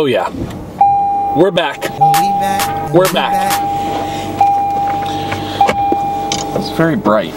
Oh yeah. We're back. We're back. It's very bright.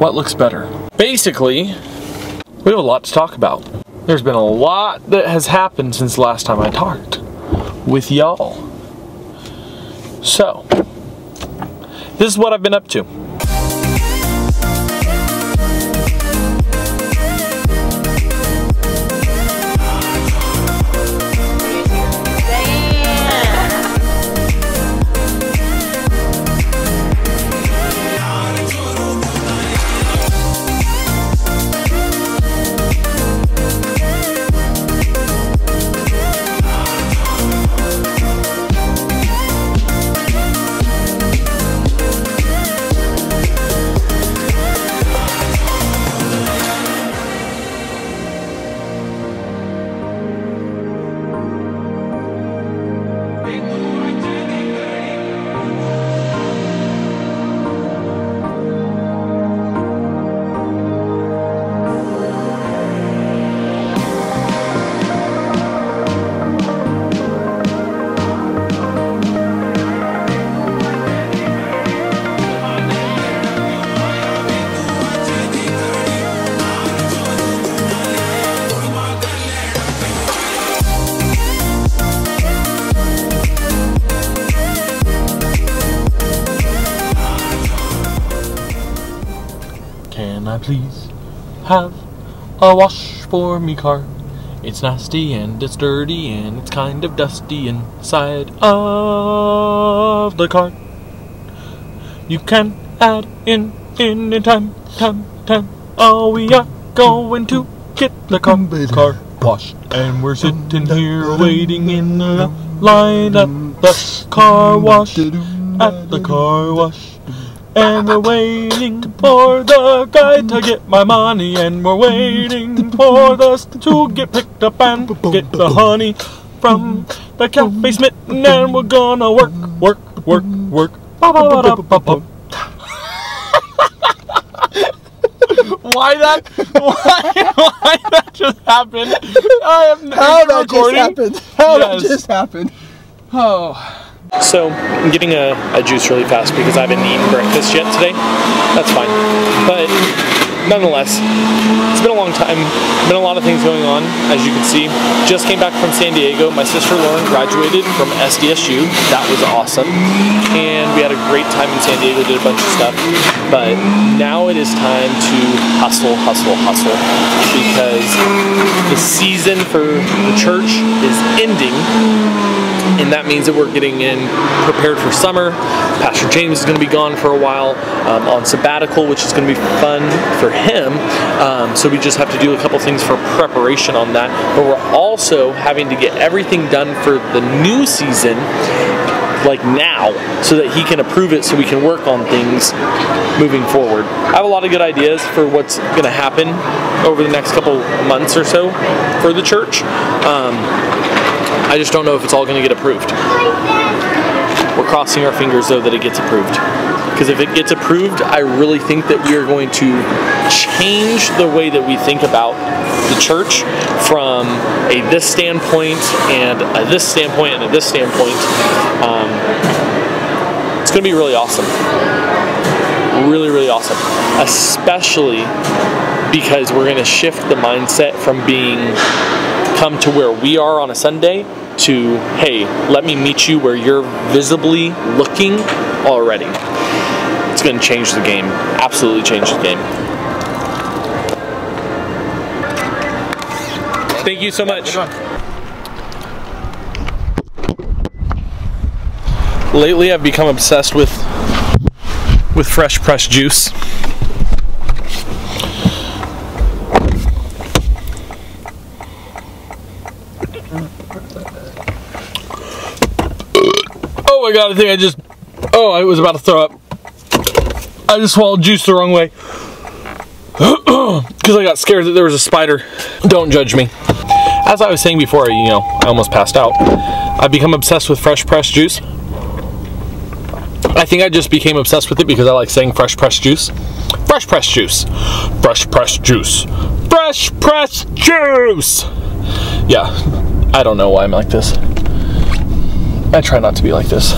What looks better? Basically, we have a lot to talk about. There's been a lot that has happened since the last time I talked with y'all. So, this is what I've been up to. I please have a wash for me car? It's nasty and it's dirty and it's kind of dusty inside of the car. You can add in in in time, time, time. Oh, we are going to get the car, car washed, and we're sitting here waiting in the line at the car wash, at the car wash. And we're waiting for the guy to get my money, and we're waiting for us to get picked up and get the honey from the cafe smitten, and we're gonna work, work, work, work. Why that? Why, why that just happened? I have no How that just happened? How Yes. that just happened? Oh. So I'm getting a, a juice really fast because I haven't eaten breakfast yet today. That's fine. But nonetheless, it's been a long time. Been a lot of things going on, as you can see. Just came back from San Diego. My sister Lauren graduated from SDSU. That was awesome. And we had a great time in San Diego, did a bunch of stuff. But now it is time to hustle, hustle, hustle. Because the season for the church is ending and that means that we're getting in prepared for summer. Pastor James is going to be gone for a while um, on sabbatical, which is going to be fun for him. Um, so we just have to do a couple things for preparation on that. But we're also having to get everything done for the new season like now so that he can approve it so we can work on things moving forward. I have a lot of good ideas for what's going to happen over the next couple months or so for the church. Um, I just don't know if it's all going to get approved. We're crossing our fingers though that it gets approved. Because if it gets approved, I really think that we are going to change the way that we think about the church from a this standpoint and a this standpoint and a this standpoint. Um, it's going to be really awesome. Really, really awesome. Especially because we're going to shift the mindset from being come to where we are on a Sunday to, hey, let me meet you where you're visibly looking already. It's going to change the game. Absolutely change the game. Thank you so much. Lately, I've become obsessed with with fresh pressed juice. Oh my god, I think I just. Oh, I was about to throw up. I just swallowed juice the wrong way. Because I got scared that there was a spider. Don't judge me. As I was saying before, you know, I almost passed out. I've become obsessed with fresh pressed juice. I think I just became obsessed with it because I like saying fresh pressed juice. Fresh pressed juice. Fresh pressed juice. fresh pressed juice. Yeah, I don't know why I'm like this. I try not to be like this,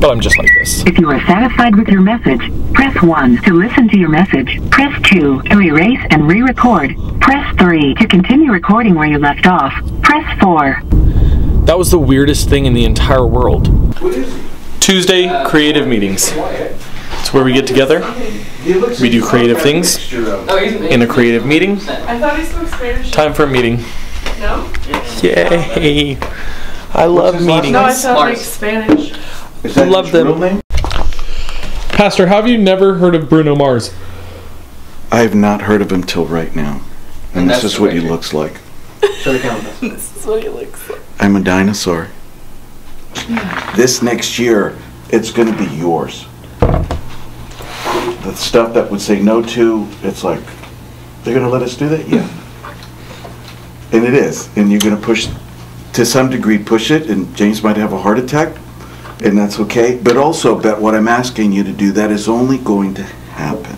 but I'm just like this. If you are satisfied with your message, press 1 to listen to your message. Press 2 to erase and re-record. Press 3 to continue recording where you left off. Press 4. That was the weirdest thing in the entire world. Tuesday creative meetings. It's where we get together. We do creative things in a creative meeting. I thought he spoke Spanish. Time for a meeting. No? Yay! I love meetings. No, I thought like Spanish. Is that Love his them. real name? Pastor, how have you never heard of Bruno Mars? I have not heard of him till right now. And, this that's is what he the looks like. Show the camera. This is what he looks like. I'm a dinosaur. This next year, it's going to be yours. The stuff that would say no to, it's like, they're going to let us do that? Yeah. And it is. And you're going to push, to some degree, push it, and James might have a heart attack, and that's okay. But also, bet what I'm asking you to do, that is only going to happen.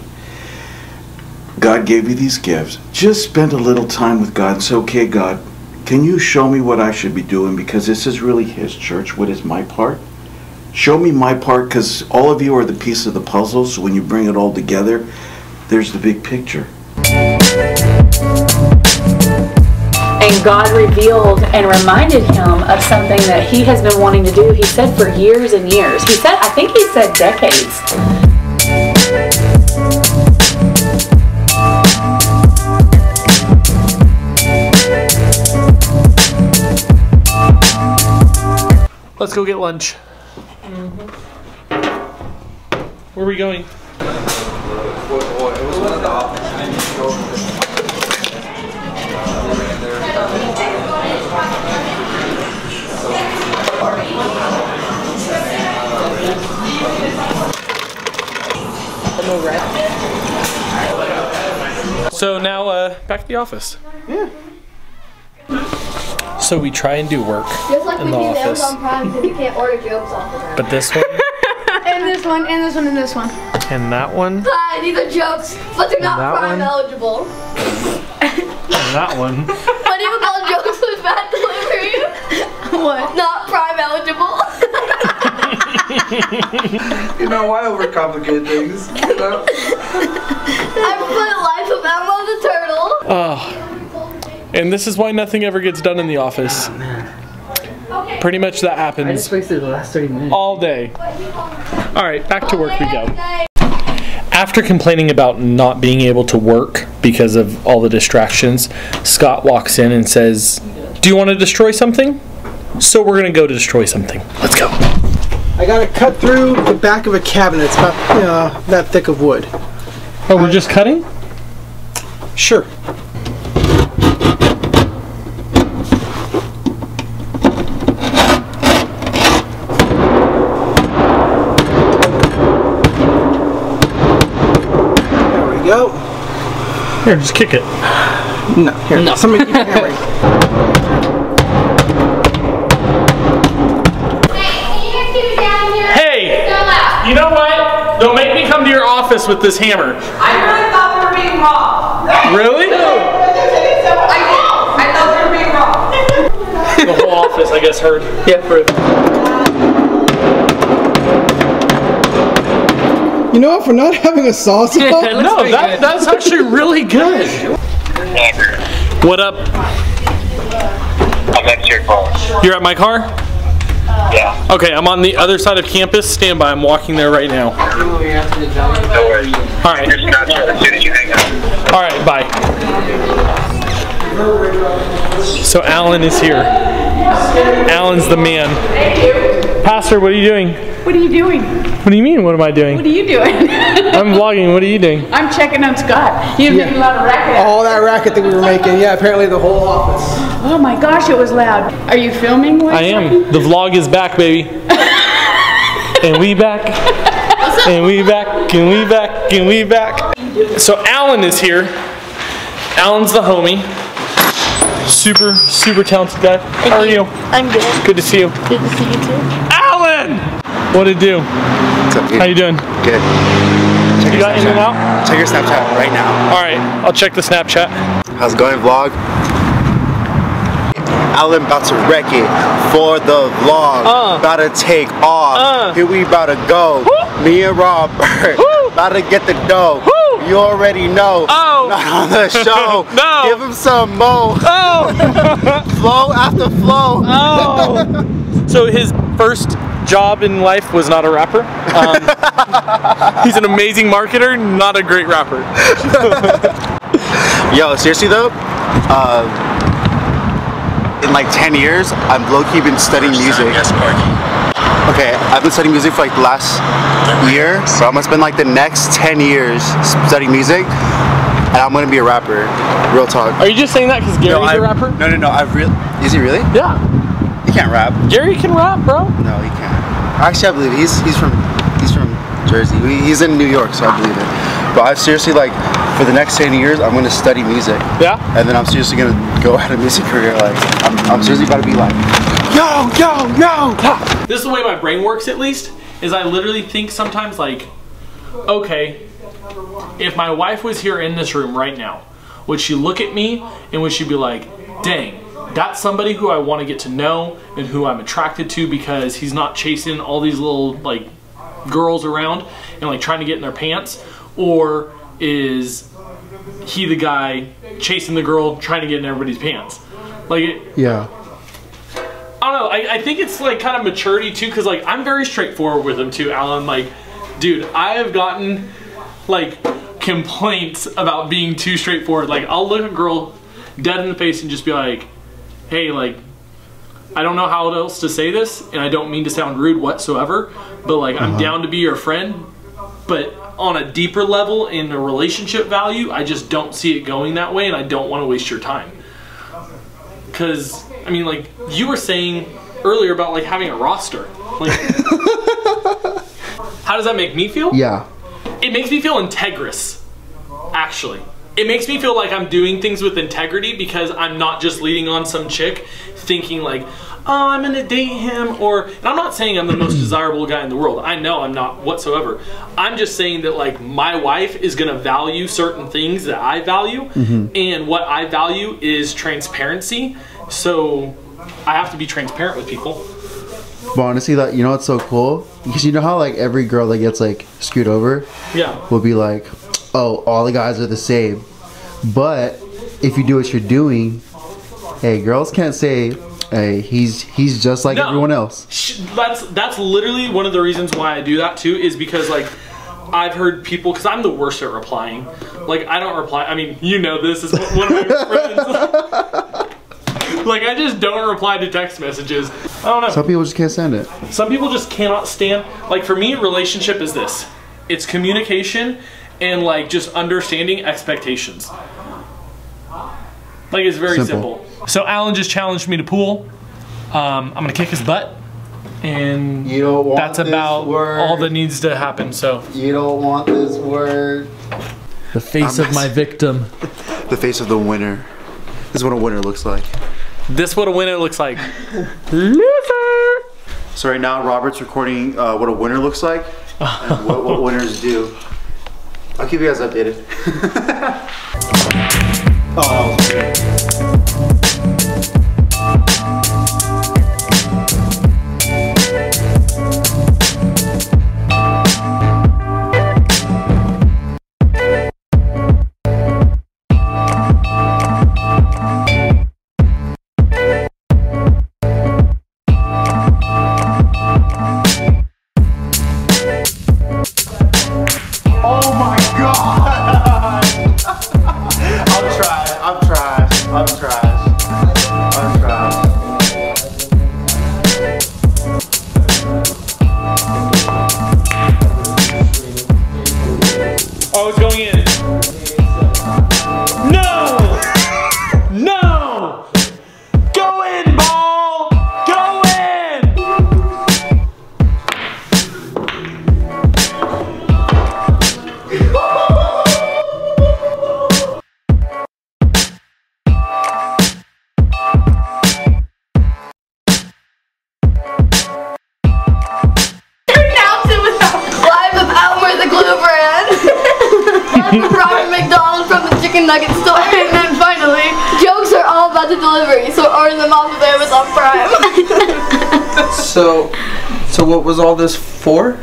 God gave you these gifts. Just spend a little time with God and say, okay, God, can you show me what I should be doing? Because this is really His church. What is my part? Show me my part because all of you are the piece of the puzzle. So when you bring it all together, there's the big picture. And God revealed and reminded him of something that he has been wanting to do. He said for years and years. He said, I think he said decades. Let's go get lunch. Where are we going? So now, uh, back to the office. Yeah. So we try and do work Just like in we the do the office, Prime because you can't order jokes off of them. but this one And this one, and this one, and this one. and that one Hi, these are jokes, but they're not Prime one? eligible. and that one. What do you call jokes with bad delivery? What? Not Prime eligible. You know, why overcomplicate things? You know? I put Life of Elmo the Turtle. Oh, and this is why nothing ever gets done in the office. Oh, Pretty much that I just happens wasted the last 30 minutes. all day. All right, back to work we go. After complaining about not being able to work because of all the distractions, Scott walks in and says, Do you want to destroy something? So we're going to go to destroy something. Let's go. I gotta cut through the back of a cabinet. It's about uh, that thick of wood. Oh, we're just cutting? Sure. There we go. Here, just kick it. No, here. No. Somebody keep hammering. To with this hammer. I really thought we were being robbed. Really? I did. I thought we were being robbed. The whole office, I guess, heard. Yeah, for You know? For not having a sauce, No, that, that's actually really good. What up? I'm at your phone. You're at my car? Yeah, Okay, I'm on the other side of campus. Stand by. I'm walking there right now. no worries. All right. Your Snapchat as soon as you hang up. All right. Bye. So Allen is here. Allen's the man. Pastor, what are you doing? What are you doing? What do you mean? What am I doing? What are you doing? I'm vlogging. What are you doing? I'm checking on Scott. You've Yeah. made a lot of racket. all that racket that we were making. Yeah, apparently the whole office. Oh my gosh, it was loud. Are you filming? What I am. The vlog is back, baby. and we back. And we back. And we back. And we back. So Allen is here. Allen's the homie. Super, super talented guy. How are you? I'm good. Good to see you. Good to see you too. Allen! What it do? What's up, How you doing? Good. Check You your got in and out? Check your Snapchat right now. All right, I'll check the Snapchat. How's it going, vlog? Allen about to wreck it for the vlog. Uh. about to take off. Uh. Here we about to go. Me and Robert. about to get the dough. You already know. Oh. Not on the show. No. Give him some mo. Oh! flow after flow. Oh! so his first job in life was not a rapper. Um, he's an amazing marketer, not a great rapper. Yo, seriously though, uh, in like 10 years, I've low-key been studying music. Okay, I've been studying music for like the last year, so I'm gonna spend like the next 10 years studying music, and I'm gonna be a rapper. Real talk. Are you just saying that because Gary's no, I, a rapper? No, no, no. I've real. Is he really? Yeah. He can't rap. Gary can rap, bro. No, he can't. Actually, I believe it. he's he's from he's from Jersey. He's in New York, so I believe it. But I seriously like for the next 10 years, I'm gonna study music. Yeah. And then I'm seriously gonna go at a music career. Like I'm, I'm seriously about to be like, yo, yo, yo. This is the way my brain works at least, is I literally think sometimes like, okay, if my wife was here in this room right now, would she look at me and would she be like, dang, that's somebody who I want to get to know and who I'm attracted to because he's not chasing all these little like girls around and like trying to get in their pants? Or is he the guy chasing the girl trying to get in everybody's pants? Like, it, Yeah. I don't know. I, I think it's like kind of maturity too, because like I'm very straightforward with him too, Allen. Like, dude, I have gotten like complaints about being too straightforward. Like, I'll look a girl dead in the face and just be like, "Hey, like, I don't know how else to say this, and I don't mean to sound rude whatsoever, but like, I'm uh-huh. down to be your friend, but." On a deeper level in a relationship value, I just don't see it going that way, and I don't want to waste your time. Because, I mean, like, you were saying earlier about, like, having a roster. Like, how does that make me feel? Yeah. It makes me feel integrous, actually. It makes me feel like I'm doing things with integrity because I'm not just leading on some chick thinking, like, oh, I'm gonna date him, or, and I'm not saying I'm the most desirable guy in the world. I know I'm not whatsoever. I'm just saying that, like, my wife is gonna value certain things that I value, mm-hmm. and what I value is transparency. So I have to be transparent with people. But honestly, that you know what's so cool? Because you know how like every girl that gets like screwed over Yeah. will be like, oh, all the guys are the same. But if you do what you're doing, hey, girls can't say, hey, he's he's just like No. everyone else. Sh- that's that's literally one of the reasons why I do that too is because like I've heard people because I'm the worst at replying. Like I don't reply. I mean, you know this is one of my friends. like I just don't reply to text messages. I don't know. Some people just can't stand it. Some people just cannot stand. Like for me, relationship is this: it's communication and like just understanding expectations. Like it's very Simple. simple. So Allen just challenged me to pool. Um, I'm gonna kick his butt, and You don't want that's about all that needs to happen. So You don't want this word. the face I'm of my victim. The face of the winner. This is what a winner looks like. This what a winner looks like. So right now, Robert's recording uh, what a winner looks like and what, what winners do. I'll keep you guys updated. oh, what was all this for?